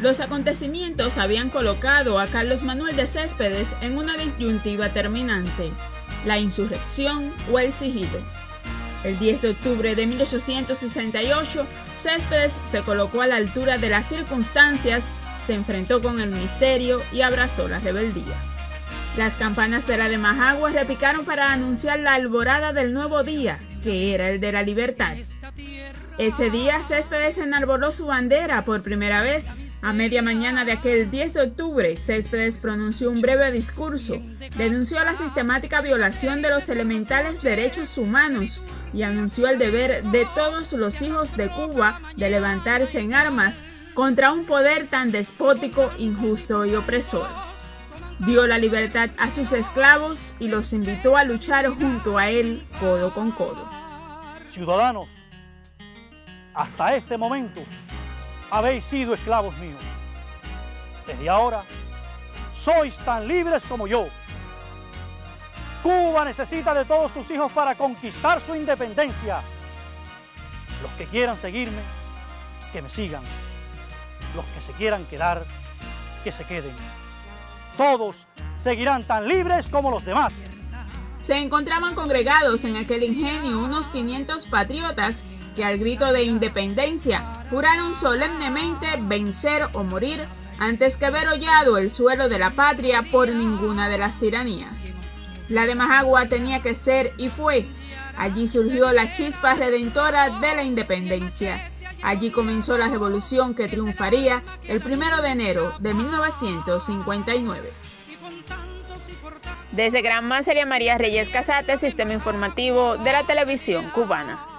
Los acontecimientos habían colocado a Carlos Manuel de Céspedes en una disyuntiva terminante, la insurrección o el sigilo. El 10 de octubre de 1868, Céspedes se colocó a la altura de las circunstancias, se enfrentó con el misterio y abrazó la rebeldía. Las campanas de la de Majagua repicaron para anunciar la alborada del nuevo día, que era el de la libertad. Ese día Céspedes enarboló su bandera por primera vez. A media mañana de aquel 10 de octubre, Céspedes pronunció un breve discurso, denunció la sistemática violación de los elementales derechos humanos y anunció el deber de todos los hijos de Cuba de levantarse en armas contra un poder tan despótico, injusto y opresor. Dio la libertad a sus esclavos y los invitó a luchar junto a él codo con codo. Ciudadanos, hasta este momento habéis sido esclavos míos. Desde ahora sois tan libres como yo. Cuba necesita de todos sus hijos para conquistar su independencia. Los que quieran seguirme, que me sigan. Los que se quieran quedar, que se queden. Todos seguirán tan libres como los demás. Se encontraban congregados en aquel ingenio unos 500 patriotas que al grito de independencia juraron solemnemente vencer o morir antes que haber hollado el suelo de la patria por ninguna de las tiranías. La de Majagua tenía que ser y fue. Allí surgió la chispa redentora de la independencia. Allí comenzó la revolución que triunfaría el primero de enero de 1959. Desde Granma María Reyes Casate, Sistema Informativo de la Televisión Cubana.